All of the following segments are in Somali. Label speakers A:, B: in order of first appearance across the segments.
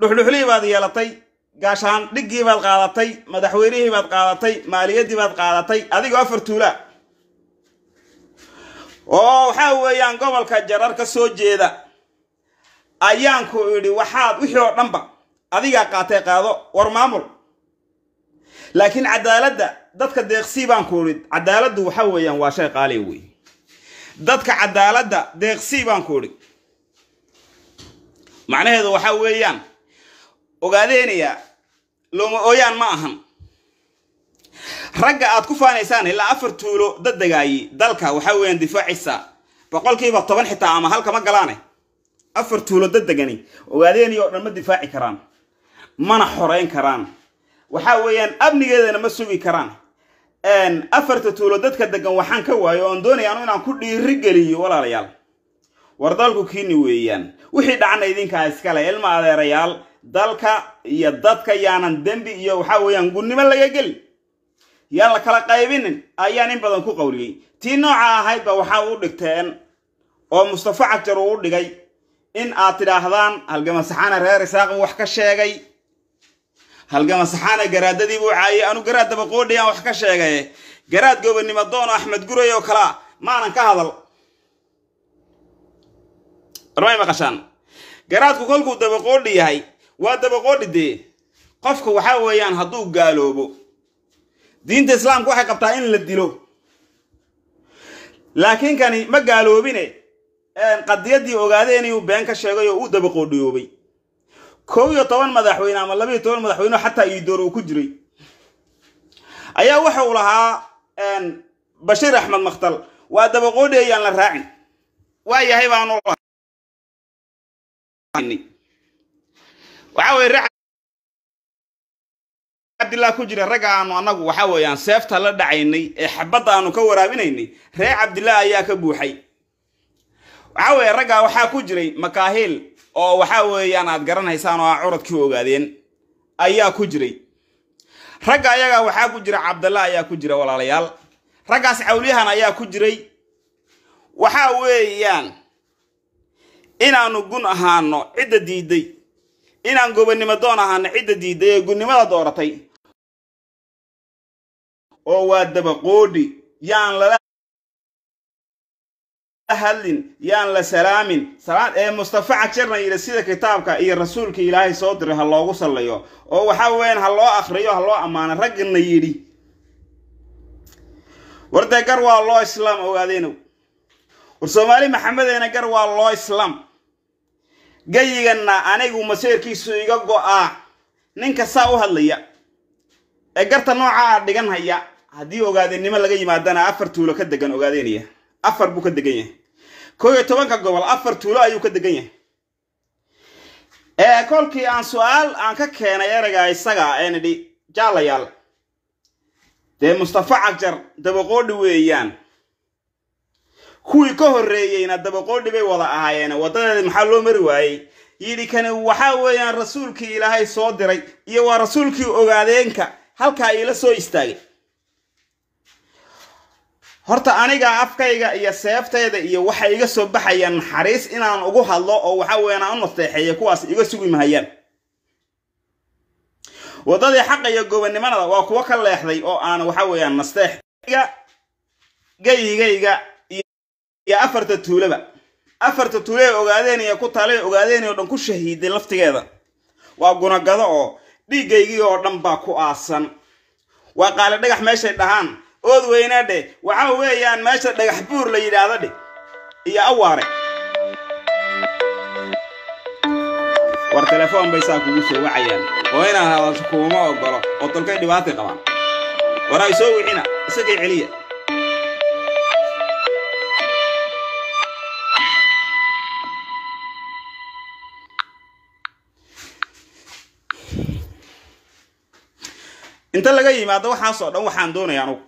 A: dhuxdhuxlihii baad yeelatay gaashaan dhiggii baad qaadatay madaxweynihii baad qaadatay maaliyaddii baad qaadatay adigoo afar tuulaa oo waxaa weeyaan gobolka jarar ka soo jeeda ayaan ku idhi waxaad wixii oo dhanba adigaa qaatay qaado war maamul. Laakiin cadaaladda dadka deeqsii baan ku idhi cadaaladdu waxa weeyaan waa shay qaaliya wey dadka cadaaladda deeqsii baan ku idhi macnaheedu waxa weeyaan ogaadeenaya looma ooyaan ma ahan. Ragga aad ku faanaysaan ilaa afar tuulo dadegaayi dalka waxaa weeyaan difaacisa. Boqolkiiba toban xitaa ama halka ma galaane. Afar tuulo dadegani ogaadeenaya oo dhan ma difaaci karaan. Mana xoreyn karaan. Waxaa weeyaan amnigeedana ma sugi karaan. Afarta tuulo dadka degan waxaan ka waayo oon doonayaanu inaan ku dhiiri geliyo walaalayaal. War dalku kiini weeyaan. Wixii dhacna idinkaa iskale ilma adeerayaal dalka iyo dadka yaanan dembi iyo waxaa weeyaan gunnimo laga gelin yaan la kala qaybinin ayaan in badan ku qawliyey tii nooca ahaydba waxaa u dhigteen oo mustafa cagjar uu u dhigay in aad tidhaahdaan halgama saxaane reer isaaqu wax ka sheegay. Halgama saxaane garaadadii buu caayay anu garaad dabaqoodhiyaan wax ka sheegay. Garaad gobonnimo doono axmed guray oo kalea maanan ka hadal. Warmay maqashaan. Garaadku kolkuu dabaqoodhi yahay waa dabaqoodhi dee qofka waxaa weeyaan hadduu gaaloobo. Diinta islaamka waxay qabtaa in la dilo. Laakiin kani ma gaaloobine. Qadiyaddii ogaadeen inuu been ka sheegay oo uu dabaqoodhiyoobay kow iyo toban madaxweyne ama laba iyo toban madaxweyne xataa iidoor uu ku jiray. Ayaa waxa uu lahaa bashiir axmed makhtal waa dabaqoodhi ayaan la raacin. Waa yahay baanu waxaa weye ree cabdillah ku jira ragga aanu annagu waxaa weeyaan seefta la dhacaynay ee xabadda aanu ka waraabinaynay ree cabdillah ayaa ka buuxay. Waxaa weeye raggaa waxaa ku jiray makaahiil oo waxaa weeyaan aad garanaysaan oo aa curadkii ogaadeen ayaa ku jiray. Ragga ayagaa waxaa ku jira cabdallah ayaa ku jira walaalayaal. Raggaas cawliyahan ayaa ku jiray. Waxaa weeyaan inaannu gun ahaano cidda diidday inaan gobonnimo doon ahaano cidda diidday ee gunnimada dooratay. Oo waa dabaqoodhi yaan lala hadlin yaan la salaamin. Ee mustafa cagjarna yidhi sida kitaabka iyo rasuulka ilaahay soo diray ha loogu sallayo. Oo waxaa weeyaan ha loo akhriyo ha loo ammaano raggana yidhi. War dee gar waa loo islaam ogaadeenow war soomaali maxamedeena gar waa loo islaam gayiganna anigu maseerkiisu iga go'aa. Ninka saa u hadlaya ee garta noocaa dhigan haya haddii ogaadeenimo laga yimaadana afar tuulo ka degan ogaadeynaya afar buu ka degan yahay. Koo iyo tobanka gobol afar tuulo ayuu ka degan yahay. Ee kolkii aan su'aal aan ka keenay ereyga isaga ee nidhi jaalayaal dee mustafa cagjar dabaqoodhi weeyaan kuwii ka horreeyeyna dabaqoodhi bay wada ahaayeen. Waddadeeda maxaa loo mari waayey? Yidhi kani waxaa weeyaan rasuulkii ilaahay soo diray iyo waa rasuulkii ogaadeenka. Halkaa iila soo istaagay. Horta aniga afkayga iyo seeftayda iyo waxay iga soo baxayaan naxariis inaan ugu hadlo oo waxa weeyaan aan u nasteexeeya kuwaas iga sugi mahayaan. Waddadii xaqa iyo gobonnimanada waa kuwo ka leexday oo aan waxa weeyaan nasteex gayigayga iyo afarta tuulaba. Afarta tuule ee ogaadeenaya ku taalay ogaadeenay oo dhan ku shahiiday laftigeeda. Waa gunagado oo dhiiggaygii oo dhan baa ku aasan. Waa qaali dhagax meeshay dhahaan. Ood weynaa dheh. Waxa weeyaan meesha dhagax buur la yidhaahdo dheh. Iyo awaare. War telefoon bay saa kugu soo wacayaan. Oo inaad hadasho kuuma ogolo oo tolkay dhibaatay qabaan. War soo wicina isagay celiya inta laga yimaado waxaasoo dhan waxaan doonaya anugu.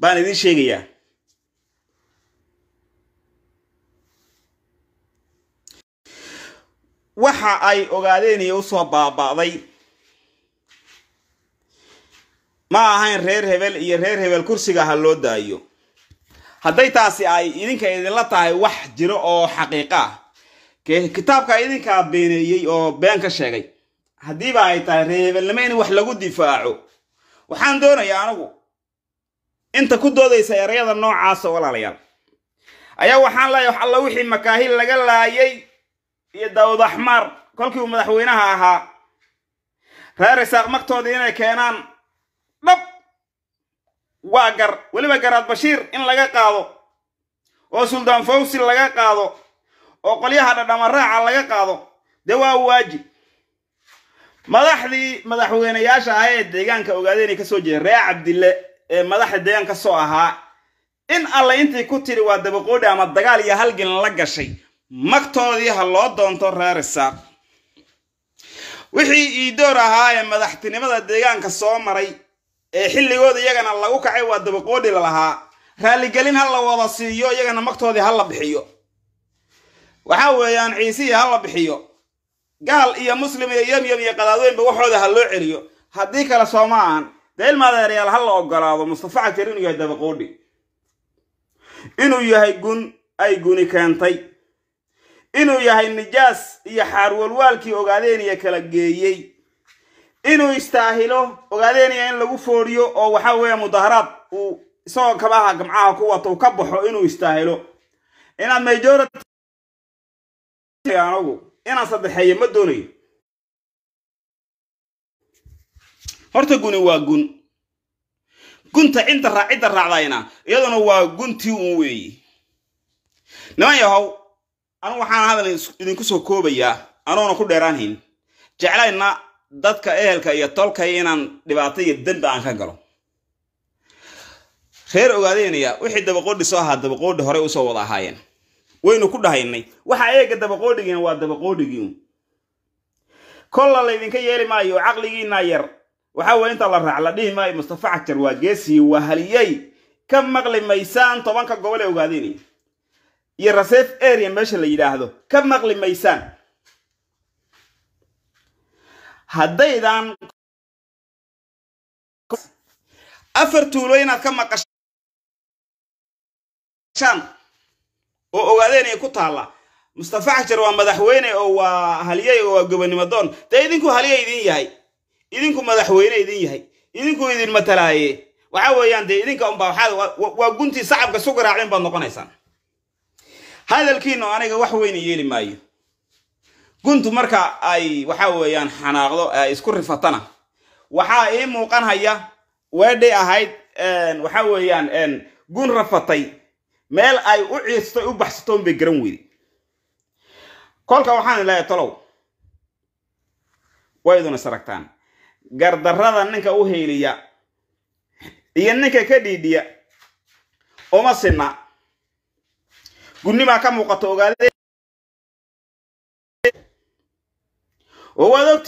A: Baan idin sheegayaa. Waxa ay ogaadeenaya u soo baaba'day. Ma ahayn reer hebel iyo reer hebel kursiga ha loo daayo. Hadday taasi ay idinka idinla tahay wax jiro oo xaqiiqo ah. Kitaabka idinkaa beeneeyey oo been ka sheegay. Haddiiba ay tahay reebelnimo in wax lagu difaaco waxaan doonayaa anigu inta ku doodaysa erayada noocaasa walaalayaal. Ayaa waxaan leeyahay wax alla wixii makaahil laga laayay iyo daawud axmaar kolkii uu madaxweynaha ahaa. Reer isaaq magtoodii inay keenaan dhab! Waa gar weliba garaad bashiir in laga qaado oo suldaan fawsi laga qaado oo qolyaha dhadhamaraaca laga qaado dee waa waajib madaxdii madaxweynayaasha ahaa ee deegaanka ogaadeen inay ka soo jeeda reer cabdille ee madaxda deegaanka soo ahaa in alle intii ku tiri waa dabaqoodhi ama dagaal iyo halgan la gashay magtoodii ha loo doonto reer isaaq wixii iidoor ahaa ee madaxtinimada deegaanka soo maray ee xilligooda iyagana lagu kacay waa dabaqoodhi lalahaa raalligelin ha la wada siiyo iyagana magtoodii ha la bixiyo. Waxa weeyaan ciisihii ha la bixiyo gaal iyo muslim iyo yemyem iyo qadaadweynba waxooda ha loo celiyo. Haddii kale sooma ahan dee ilmaadeerayaal ha la ogolaado mustafa cagtir inuu yahay dabaqoodhi inuu yahay gun ay guni keentay. Inuu yahay nijaas iyo xaarwalwaalkii ogaadeeniya kala geeyey. Inuu istaahilo ogaadeeniya in lagu foodhiyo oo waxa weeye mudaharaad uu isagoo kabaha gamcaha ku wato uu ka baxo inuu istaahilo. Inaad majority anagu inaan saddexeeyo ma doonayo? Horta guni waa gun. Gunta cinta raa raacdayna iyaduna waa guntii uun weeyi. Niman yahow anu waxaan hadal idinku soo koobayaa anuuna ku dheeraanhayn. Jeclayna dadka ehelka iyo tolkay inaan dhibaato iyo dembi aan ka galo. Reer ogaadeynaya wixii dabaqoodhi soo ahaa dabaqoodhi horey u soo wada ahaayeen waynu ku dhahaynay. Waxa eega dabaqoodhigiina waa dabaqoodhigii kolla laydinka yeeli maayo caqligiina yar. Waxa weye inta la raac la dhihi maayo mustafa cagjar waa geesiyi waa haliyey ka maqli maysaan tobanka gobol ee ogaadeynaya iyo rasef area meesha la yidhaahdo. Ka maqli maysaan. Haddaydan afar tuulo inaad ka maqashaan oo ogaadeenaya ku taalla. Mustafa xajar waa madaxweyne oo waa haliyey oo waa gobonimo doon. Dee idinku haliya idin yahay? Idinku madaxweyne idin yahay? Idinku idin matalaaye? Waxa weeyaan dee idinka unbaa waxaad waa guntii sacabka su garaacin baad noqonaysaan. Hadalkiinu aniga wax weyna yeeli maayo. Guntu marka ay waxa weeyaan xanaaqdo ay isku rifatana waxaa ii muuqan haya weedhay ahayd waxa weeyaan gun rafatay meel ay u ciirstoy u baxsatoon bay garan weyday. Kolka waxaan ilahay tolow. Wayduna saragtaan. Gardarrada ninka u heyliya iyo ninka ka dhiidhiya uma sinna. Gunnimaa ka muuqato ogaade oo waad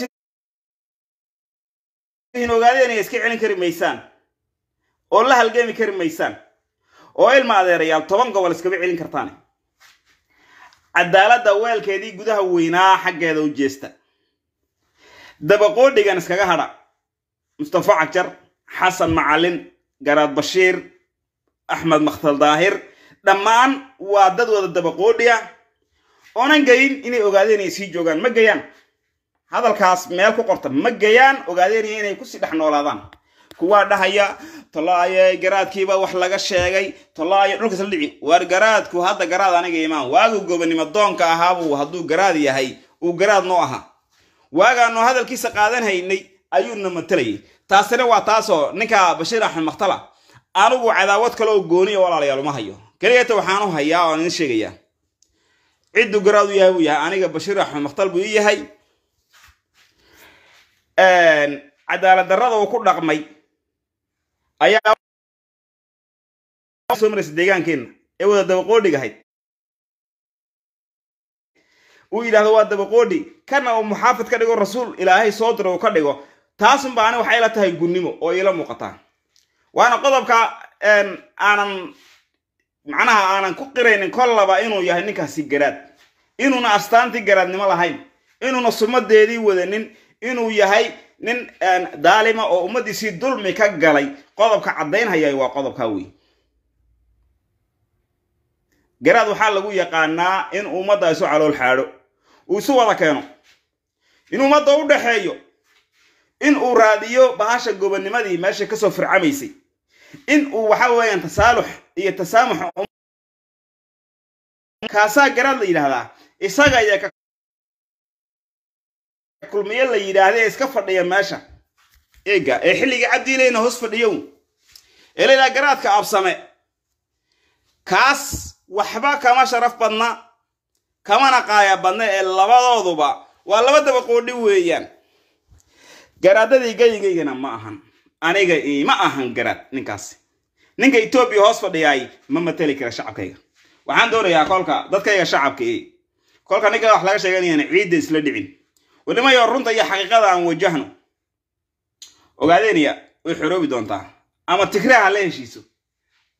A: iska celin kari maysaan? Oo la halgami kari maysaan oo ilma adeerayaal toban gobol iskama celin kartaan cadaaladda weelkeedii gudaha weynaa xaggeeda u jeesta. Dabaqoodhigan iskaga hadha. Mustafa cagjar xasan macalin garaad bashiir axmed makhtal daahir dhammaan waa dad wada dabaqoodhi oonan geyin inay ogaadeenaya sii joogaan ma geyaan. Hadalkaas meel ku qorta ma geyaan ogaadeenaya inay ku sii dhex noolaadaan kuwaa dhahaya tolaaye garaadkiiba wax laga sheegay tolaaye dhulkas la dhici. Garaadku hadda garaad aniga imaan waagu gobonimo doonka ahaabuu hadduu garaad yahay uu garaad noo ahaa waagaanu hadalkiisa qaadan haynay ayuuna matalayay taasina waa taasoo ninka bashiir axmed makhtala anigu cadaawad kale oo gooniya walaalayaal uma hayo. Keligata waxaan hayaa oan idin sheegayaa cidduu garaad u yahay buu yahay aniga bashiir axmed makhtal buu ii yahay. Cadaalad darrada uu ku dhaqmay ayaa soo maraysa deegaankeenna ee wada dabaqoodhigahayd uu yidhahdo waa dabaqoodhi kana uu muxaafid ka dhigo rasuul ilaahay soo diro uu ka dhigo taasunba ani waxay la tahay gunnimo oo iila muuqataa waana qodobka aanan macnaha aanan ku qiraynin kollaba inuu yahay ninkaasi garaad. Inuuna astaantii garaadnimo lahayn. Inuuna sumadeedii wadanin. Inuu yahay nin daalima oo ummaddiisii dulmi ka galay qodobka caddaynhaya waa qodobkaa wey garaad waxaa lagu yaqaanaa in ummadda isu calool xaadho. Uu isu wada keeno. In ummadda u dhexeeyo in uu raadiyo bahasha gobonimadii meesha ka soo fircamaysay. In uu waxa weeyaan tasaalux iyo tasaamux kaasaa garaad la yidhaahdaa. Isaga ayaa kulmiye la yidhaahda ee iska fadhiya meesha. Eega ee xilligii cabdiileyna hoos fadhiyow. Ee garaadka absame kaas waxba kama sharaf badna kamana qaaya badna ee labadooduba. Waa laba dabaqoodhi weeyaan. Garaadadii gayigaygana ma ahan. Aniga ima ahan garaad ninkaasi. Ninka etoobiya hoos fadhiyaay ma mateli kara shacabkayga. Waxaan doonayaa kolka dadkayga shacabka kolka ninka wax laga sheeganayaan ciidda isla dhicin wanimayo runta iyo xaqiiqada aan wajahno. Ogaadeynaya way xoroobi doontaa. Ama tigraa ha la heshiiso.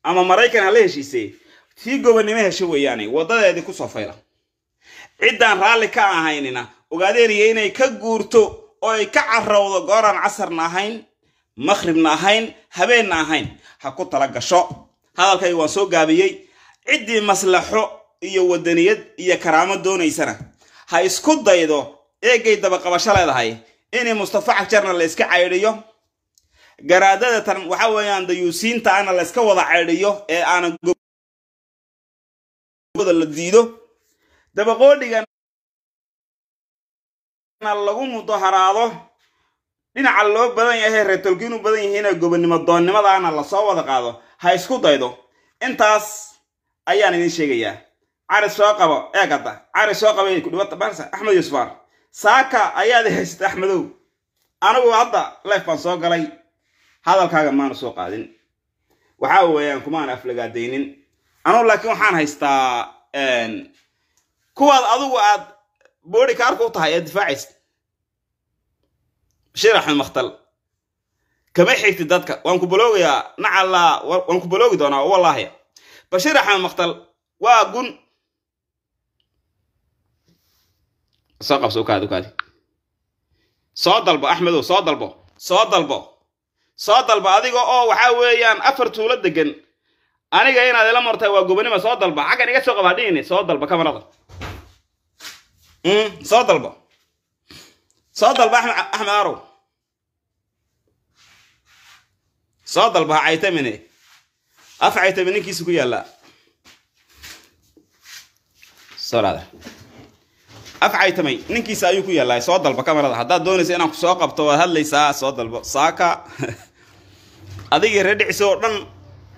A: Ama maraykan ha la heshiisee. Tii gobonnimo hesho weeyaane waddadeedii ku soo fayla ciddaan raalli ka ahaynina ogaadeynaya inay ka guurto oo ay ka carowdo gooraan casarna ahayn makhribna ahayn habeenna ahayn ha ku tala gasho. Hadalkayga waan soo gaabiyey. Ciddii maslaxo iyo wadaniyad iyo karaamo doonaysana ha isku daydo eegay dabaqabasho leedahay. Inay mustafa cagjarna la iska caydhiyo. Garaadada tan waxa weeyaan dayuusiinta ana la iska wada caydhiyo ee aanan la diido. Dabaqoodhigan lagu mudaharaado. Dhinaca loo badan yahay reertolkiinu badan yihiina gobonnimo doonnimadaana la soo wada qaado. Ha isku daydo. Intaas ayaan idin sheegayaa. Cari soo qabo eegada cari soo qabay kudhiwata barsa axmed yusufar saaka ayaad haysata axmedow. Anigu hadda leef baan soo galay. Hadalkaaga maanu soo qaadin. Waxa weeyaan kumaan aflagaadaynin. Anugu laakiin waxaan haystaa kuwaad adigu aad boodi kaarka u tahay ee difaacaysa bashiir axmed makhtal kama xigti dadka. Waan ku baloogayaa nacallaa waan ku baloogi doonaa wallaahi. Bashiir axmed makhtal waa gun soo qabso ukaadi ukaadi soo dalbo axmedow soo dalbo soo dalbo soo dalbo adiga oo waxaa weeyaan afar tuulo degan aniga inaad ila martahay waa gobonima soo dalba xaggan iga soo qabaa dhihini soo dalba kamarada. Soo dalbo. Soo dalba axmed arow soo dalba ha caytamine af caytame ninkiisa ku yaallaa. Soo raada af caytamay ninkiisa ayuu ku yaallaa soo dalba kamarada. Haddaad doonaysa inaan ku soo qabto waad hadlaysaa soo dalbo. Saaka adigii dhicisa oo dhan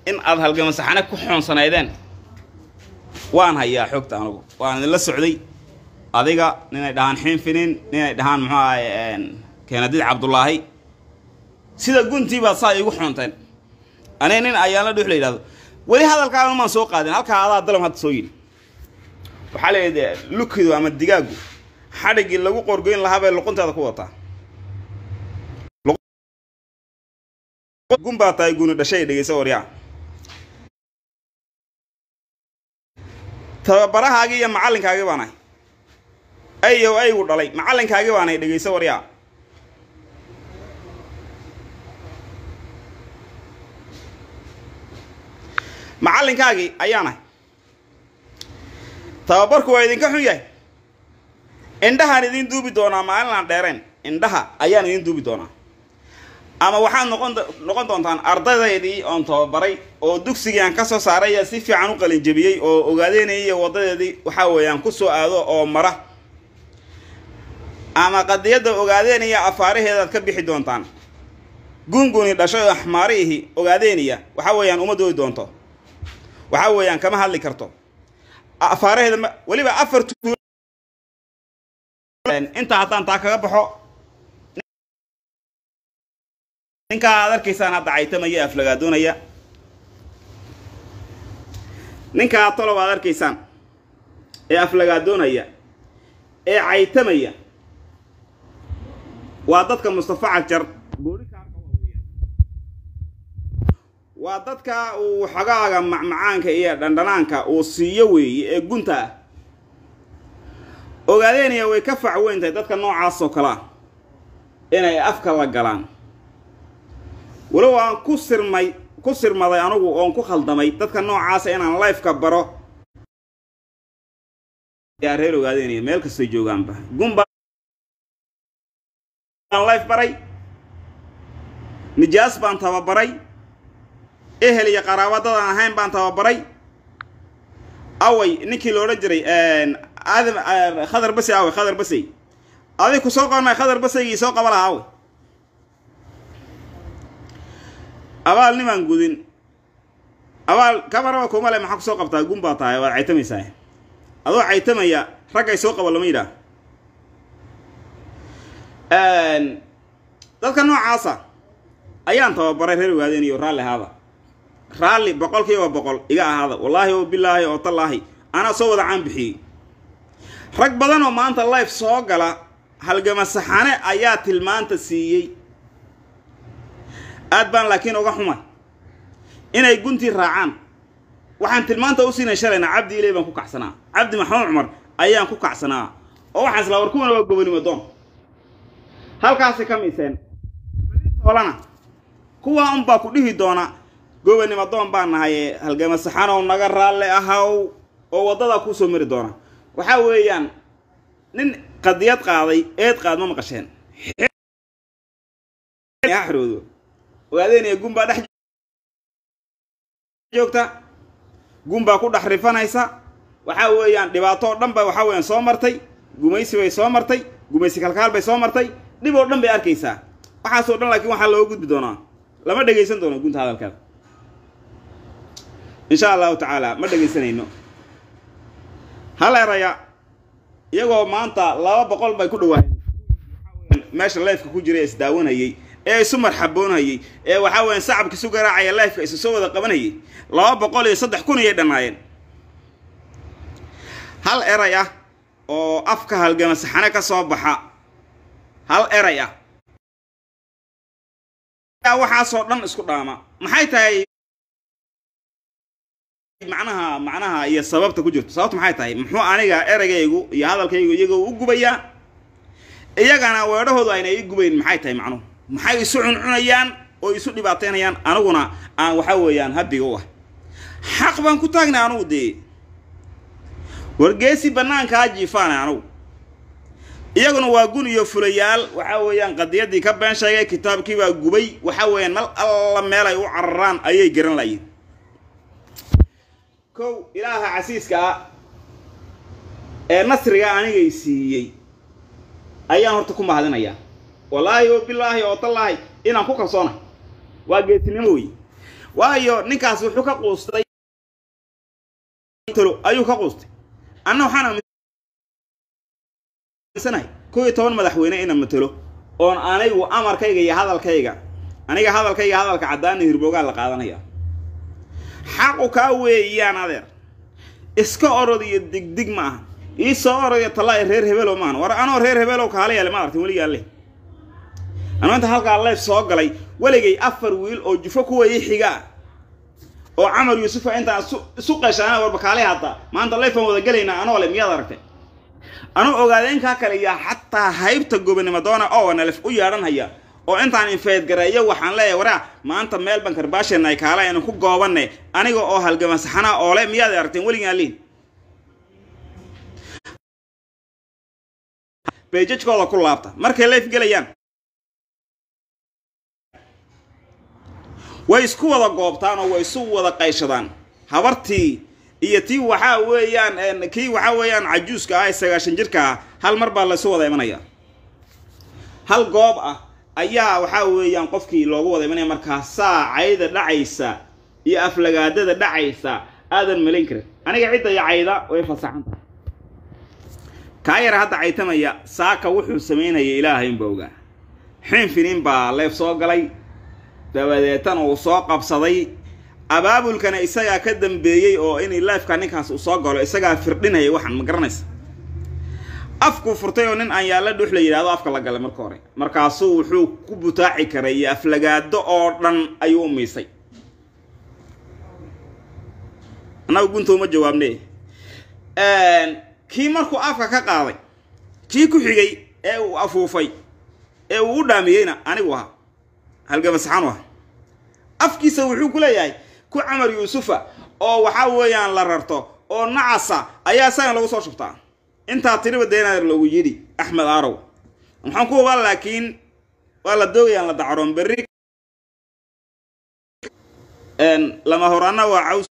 A: in aad halgamasaxane ku xoonsanaydeen waan hayaa xogta anugu. Waan idinla socday. Adiga ninay dhahaan xiinfinin ninay dhahaan muxuu ahay keenadid cabdullaahi. Sida guntii baad saa iigu xoonteen aniga nin ayaanla dhuux la yidhahdo weli hadalkaaga maan soo qaadin. Halkaa adaa dalam hadda soo yidhi waxaa leeyahay lukidu ama digaagu. Xadhiggii lagu qorgoyn lahaa bay luqunteeda ku wataa. Gun baa tahay guni dhashay dhegeysa waryaa tababarahaagii iyo macallinkaagii baan ahay ayow aygu dhalay. Macallinkaagii baan ahay dhegeysa waryaa macallinkaagii ayaan tababarku waa idinka xun yahay. Indhahaan idiin duubi doonaa maalin aan dheereen indhaha ayaan idiin duubi doonaa. Ama waxaad noqon noqon doontaan ardaydaydii oon tababaray oo dugsigii aan ka soo saaray si fiican u qalinjebiyey oo ogaadeynayay iyo waddadeedii waxaa weeyaan ku soo aado oo mara. Ama qadiyadda ogaadeynaya afaaraheedaad ka bixi doontaan. Gunguni dhashay oo axmaariihi ogaadeynaya. Waxaa weeyaan uma doodi doonto. Waxaa weeyaan kama hadli karto afaaraheeda weliba afar intaa haddaan taa kaga baxo ninkaa aad arkaysaan hadda caytamaya aflagaadoonaya ninkaa tolob aad arkaysaan ee aflagaadoonaya ee caytamaya waa dadka mustafa cagjar waa dadka uu xogaaga macmacaanka iyo dhandhanaanka uu siiyo weeye ee gunta. Ah ogaadeynaya way ka fac weyn tahay dadka noocaas oo kalea inay afka la galaan. Walow aan ku sirmay ku sirmaday anugu oon ku khaldamay dadka noocaasa inaan lifeka baro. Yaa reer ogaadeynaya meel kastay joogaanba. Gunba baan life baray. Nijaas baan tababaray ehel iyo qaraabadadaan ahayn baan tababaray. Away ninkii la odhan jiray aadam khadar basey away khadar basey adig ku soo qaban maay khadar baseygii soo qaba lahaa abaal nimaan gudin. Abaal kabaraba kuma le maxaa ku soo qabtaa? Gun baa tahay waad caytamaysaa adoo caytamaya raggay soo qaba lama yidhaah. Dadka noocaasa ayaan tababaray reer waadeen iyo raalli raalli boqol kiiba boqol iga ahaada wallaahi oo bilaahi oo tallaahi. Anaa soo wada caan bixiyey rag badan oo maanta life soo gala halgama saxane ayaa tilmaanta siiyey. Aad baan laakiin uga xumay. Inay guntii raacaan. Waxaan tilmaanta u siinay shalayna cabdi iley baan ku kacsanaa. Cabdi maxamed cumar ayaan ku kacsanaa. Oo waxaan islaa war kuwana waa gobonimo doon. Halkaasi ka miseen. Olana kuwaa unbaa ku dhihi doona gobonimo doon baan nahay halgama saxanow naga raalle ahaw oo waddadaa kuusoo mari doona. Waxaa weeyaan nin qadiyad qaaday eed qaad ma maqasheen. Xroodo ogaadeenaya gun baa dhex joogta gun baa ku dhex rifanaysa. Waxaa weeyaan dhibaato oo dhan ba waxaa weeyaan soo martay gumaysi bay soo martay gumaysi kalkaal bay soo martay. Dhib oo dhan bay arkaysaa. Waxaasoo dhan laakiin waxaa looga gudbi doonaa. Lama dhegaysan doono gunta hadalkaada insha allahu tacaala ma dhegaysanayno hal eraya iyagoo maanta laba boqol bay ku dhawaayeen. Meesha leefka ku jira ee isdaawanayey ee isu marxaboonhayey ee waxaa weeyaan sacabka isu garaacaya leefka isu soo wada qabanayay laba boqol iyo saddex kun ayay dhannaayeen. Hal eray ah oo afka halgama saxane ka soo baxa. Hal eray ah waxaasoo dhan isku dhaama. Maxay tahay macnaha macnaha iyo sababta ku jirto. Sababta maxay tahay? Muxuu aniga eraygaygu iyo hadalkaygu iyaga u gubayaa iyagana weedhahoodu ayna ii gubayn maxay tahay macnuhu maxay isu cuncunayaan oo isu dhibaateynayaan aniguna aan waxaa weeyaan habiga u ah. Xaq baan ku taagnay anugu dee. Wargeesi bannaankaa jiifaanay anugu. Iyaguna waa gun iyo fulayaal waxaa weeyaan qadiyaddii ka been sheegay kitaabkii baa gubay waxaa weeyaan mal alla meel ay u cararaan ayay garan layiin kow ilaaha casiiska ah ee nasriga anigay siiyey ayaan horta ku mahadinayaa. Wallaahi oo bilaahi oo tallaahi inaan ku kalsoonay waa geesinimo wey waayo ninkaas wuxuu ka quustay. Ayuu ka quustay. Anna waxaan aaminsanahay kow toban madaxweyne inaan matelo oon anigu amarkayga iyo hadalkayga aniga hadalkayga hadalka caddaana hirboogaa la qaadanaya xaqu kaa weeyaan adeer. Iska orod iyo digdig ma aha ii soo orod iyo tallaa reer hebelow maahan war anoo reer hebelow kaala yaale ma aragtin weligaa leh anuu inta halkaa leef soo galay weligay afar wiil oo jufo kuwayay xigaa oo camar yuusufa intaan isu qeshaana warba kaalay hadda. Maanta leefaan wada gelaynaa anoo le miyaad aragtay? Anuu ogaadeenkaa kale iyo xataa haybta gobonimo doona oo nalef u yeedhanhaya oo intaan infeedgareeyo waxaan leeyahay waraa maanta meel baan karbaasheenay kaala aynu ku goobanay aniga oo halgama saxanaa oo le miyaad aragteen weligaan liin? Beejajkooda ku laabta. Markay leef gelayaan way isku wada goobtaan oo way isu wada qayshadaan habartii iyo tii waxaa weeyaan kii waxaa weeyaan cajuuska ah ee sagaashan jirka ah hal mar baa laysu wada imanaya. Hal goob ah ayaa waxaa weeyaan qofkii loogu wada imanaya markaasaa cayda dhacaysa iyo aflagaadada dhacaysa aadan malayn karin. Aniga cidda iyo cayda way fasaxan tahay. Kaa yara hadda caytamaya saaka wuxuu samaynaya ilaahay inba ogaa. Xinfinin baa leef soo galay dabadeetan uu soo qabsaday. Abaabulkana isagaa ka dambeeyey oo in leefka ninkaas uu soo galo isagaa firdhinaya waxaan ma garanaysa afkuu furtay oo nin aan yaalla dhuux la yidhahdo afka la galay marka hore. Markaasuu wuxuu ku butaaci karay aflagaado oo dhan ayuu u miisay annaga gunta uma jawaabne kii markuu afka ka qaaday kii ku xigay ee uu afuufay ee uu u dhaamiyeyna anigu ahaa halgama saxanu ah afkiisa wuxuu ku leeyahay ku camar yuusufa oo waxaa weeyaan la rarto oo nacasa ayaa isagan lagu soo shubtaa intaa tiriba deenaar lagu yidhi axmed aarow maxaan ku hubaa laakiin waa la doogayaan la dacroon berri. Lama horaana waa caws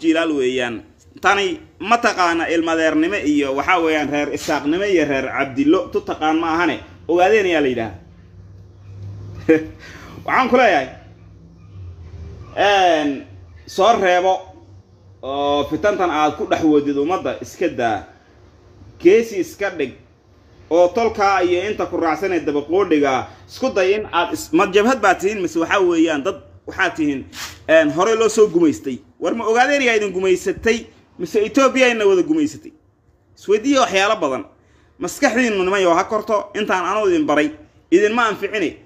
A: jilaal weeyaan. Tani ma taqaana ilmadeernimo iyo waxaa weeyaan reer isaaqnimo iyo reer cabdillo tu taqaan ma ahane. Ogaadeen ayaa la yidhaha waxaan ku leeyahay soo reebo oo fitantan aad ku dhex wadid ummadda iska daa. Geesi iska dhig oo tolkaa iyo inta ku raacsanee dabaqoodhiga isku day in aad ma jabhad baa tihiin mise waxaa weeyaan dad waxaad tihiin horey loo soo gumaystay. War ma ogaadeenayaa idin gumaysatay mise etoobiya ina wada gumaysatay? Isweydiiya waxyaalo badan. Maskaxdiinu nimanyo ha korto intaan anuu idin baray. Idinma anficine.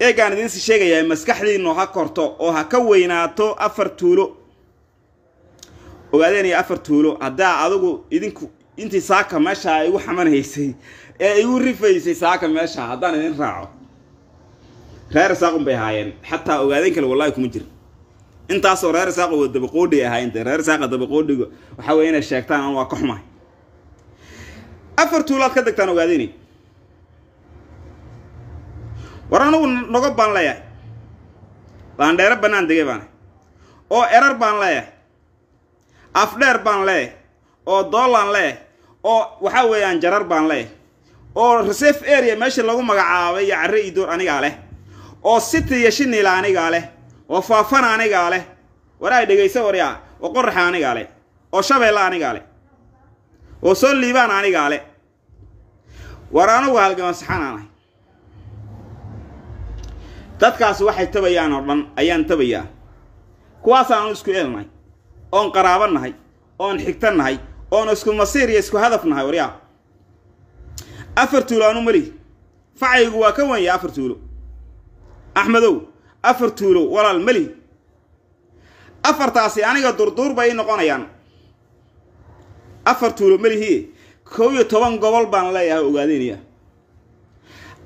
A: Eegaan idinsi sheegayaa maskaxdiinu ha korto oo ha ka weynaato afar tuulo ogaadeenaya afar tuulo haddaa adigu idinku intii saaka meesha igu xamanhaysay ee igu rifaysay saaka meesha haddaan idin raaco reer isaaqun bay ahaayeen. Xataa ogaadeen kale wallahi kuma jira intaasoo reer isaaq oo dabaqoodhi ahaayeen dee reer isaaqa dabaqoodhiga waxaa weeye inay sheegtaan an waa ka xumahay. Afar tuulaad ka degtaan ogaadeenay war anugu nogob baan leeyahay. Baandheero bannaan degay baana. Oo erar baan leeyahay afdheer baan leeyahay oo doolaan leeyahay oo waxaa weeyaan jarar baan leeyahay oo reserve area meesha lagu magacaabay iyo carre idoor anigaa leh oo city iyo shinila anigaa leh oo faafana anigaa leh war ay dhegayso waryaa oo qoraxa anigaa leh oo shabeella anigaa leh oo soo liibaan anigaa leh. War anugu halgama saxan aan ahay. Dadkaasi waxay tabayaan oo dhan ayaan tabayaa. Kuwaasaanu isku eelnahay oon qaraabo nahay oon xigta nahay oon isku masiir iyo isku hadaf nahay waryaa? Afar tuulo anu mali facaygu waa ka wanya afar tuulo. Axmedow afar tuulo walaal meli afartaasi aniga durduur bay noqonayaan. Afar tuulo melihii kow iyo toban gobol baan leeyahay ogaadeynaya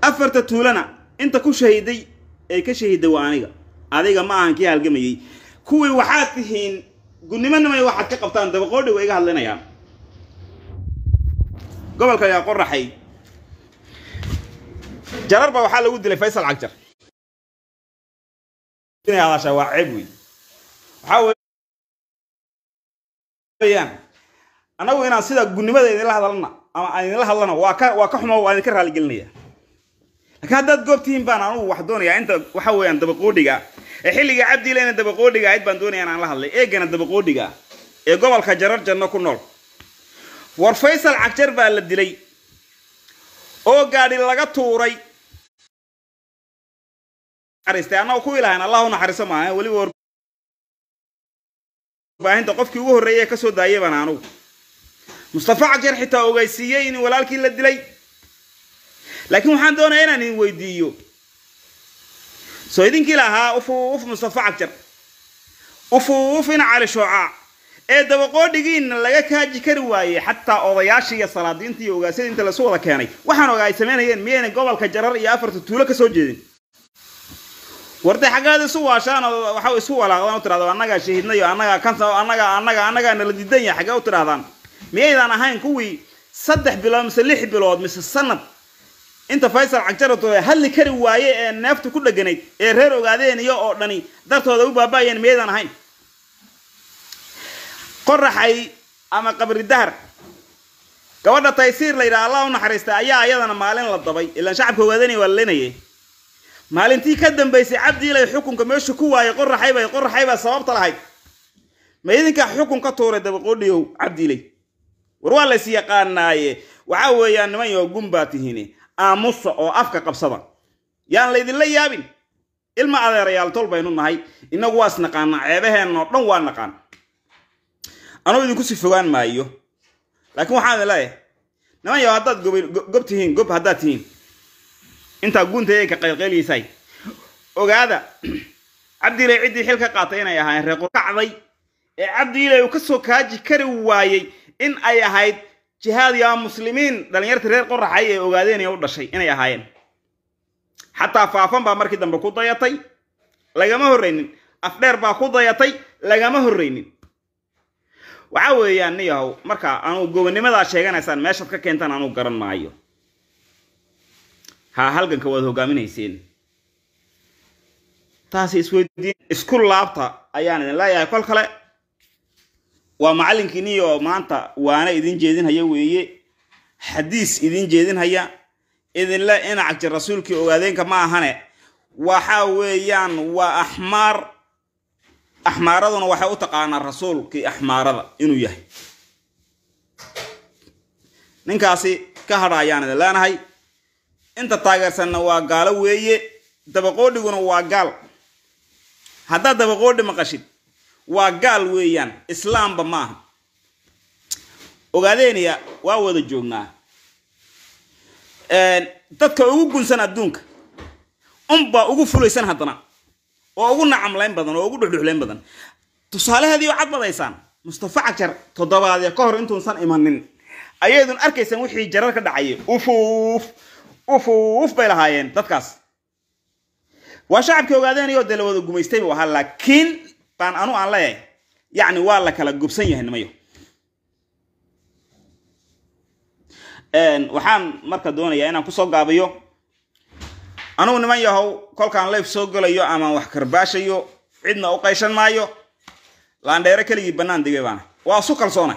A: afarta tuulona inta ku shahiiday ee ka shahiiday waa aniga. Adiga ma ahan kii halgamayey. Kuwii waxaad tihiin gudnimonimay waxaad ka qabtaan dabaqoodhi way iga hadlinayaan gobolka ayaa qoraxay jarar baa waxaa lagu dilay faysal cagjar. Hadashaa waa ceeb wey waxaa weeyaan. Annagu inaan sida gudnimada idinla hadalna ama aan idinla hadlana waa ka waa ka xumo waa idinka raaligelinaya laakiin haddaad goob tihiin baan anugu wax doonayaa inta waxa weeyaan dabaqoodhiga ee xilliga cabdiilena dabaqoodhiga ahayd baan doonaya inaan la hadlay. Eegana dabaqoodhiga ee gobolka jarar janno ku nool. War faysal cagjar baa la dilay oo gaadhi laga tuuray. Annaga ku ilahayn allah u naxariiso maaha weliba warbaahinta qofkii ugu horreeyay ee ka soo daayay baan anugu mustafa cagjar xitaa ogeysiiyey in walaalkii la dilay. Laakiin waxaan doonayaa inaan idin weydiiyo soo idinkii lahaa ufu uf mustafa cagjar ufu uf ina cali shoocaac ee dabaqoodhigiina laga kaaji kari waayey xataa odayaashii iyo salaadiinta iyo ogaasyada inta lasu wada keenay. Waxaan ogaa ay samaynayeen miyayna gobolka jarar iyo afarta tuulo ka soo jeedin. Warday xaggaada isu waashaan oo waxa isu walaaqdaan u tidhahdo annagaa shahiidnayo annagaa kansa annaga annaga annagaa nala diidan yahay xaggee u tidhahdaan miyaydaan ahayn kuwii saddex bilood mise lix bilood mise sanad inta faysal cagjaratooda hadli kari waaye ee neeftu ku dheganayd ee reer ogaadeen iyo oo dhani dartooda u baaba'ayeen miyaydaan ahayn. Qoraxay ama qabri dahar. Gabadha taysiir la yidhaha allah u naxariista ayaa ayadana maalin la dabay. Ilaan shacabka ogaadanaya waa la leenayay maalintii ka dambaysay cabdiilay xukunka meeshu ku waayay qoraxay bay qoraxay baa sababta lahayd. Ma idinkaa xukun ka tuuray dabaqoodhiyow cabdiilay war waa lays yaqaanaaye. Waxaa weeyaan niman yoo gun baa tihiin aamusa oo afka qabsada. Yaan laydinla yaabin. Ilma adeerayaal tol baynu nahay innagu waa isnaqaanaa ceebaheenoo dhan waa naqaan. Anugu idinku si fogaan maayo. Laakiin waxaan idin niman yo haddaad gob tihiin gob haddaad tihiin. Intaa ka qaylqaylyisaay ogaada cabdiilay ciddii xil ka qaatay inay ahaayeen reer kacday ee cabdiilay uu ka soo kaaji kari waayey in ay ahayd jihaad yaa muslimiin dhallinyartii reer qoraxay ee ogaadeen u dhashay inay ahaayeen. Xataa faafan baa markii dambe ku dayatay. Lagama horraynin. Afdheer baa ku dayatay. Lagama horraynin. Waxa weeyaan niyahow marka anugu gobonnimadaa sheeganaysaan meeshaad ka keentaan anugu garan maayo. Ha halganka waad hogaaminayseen taasi isweydiin isku laabta ayaan idin leeyahay kol kale waa macallinkiinii maanta waana idin jeedinhaya weeye. Xadiis idin jeedinhaya idinle inacji rasuulkii ogaadeenka ma ahane. Waxa weeyaan waa axmaar axmaaraduna waxay u taqaanaa rasuulkii axmaarada inuu yahay. Ninkaasi ka hadha idin leenahay inta taageersanna waa gaalo weeye. Dabaqoodhiguna waa gaal. Haddaad dabaqoodhi maqashid waa gaal weeyaan islaamba maaha. Ogaadeeniya waa wada joognaa. Dadka ugu gunsan adduunka unbaa ugu fulaysan haddana oo ugu nacamlayn badan oo ugu dhuxdhuxlayn badan. Tusaalaheedii oo cad badaysaan mustafa cajar toddobaadee ka hor intuusan imanin. Ayaydun arkaysaan wixii jarar ka dhacayay. Ufuuf ufuuf bay lahaayeen dadkaas. Waa shacabkii ogaadeenayoo dee la wada gumaystay buu ahaa laakiin baan anu aan leeyahay yacni waa la kala gubsan yahay nimayo waxaan marka doonayaa inaan ku soo gaabiyo anugu niman yahow kolkaan leyf soo gelayo ama wax karbaashayo cidna u qayshan maayo. Laandheere keligii bannaan digay baana. Waa isu kalsoonay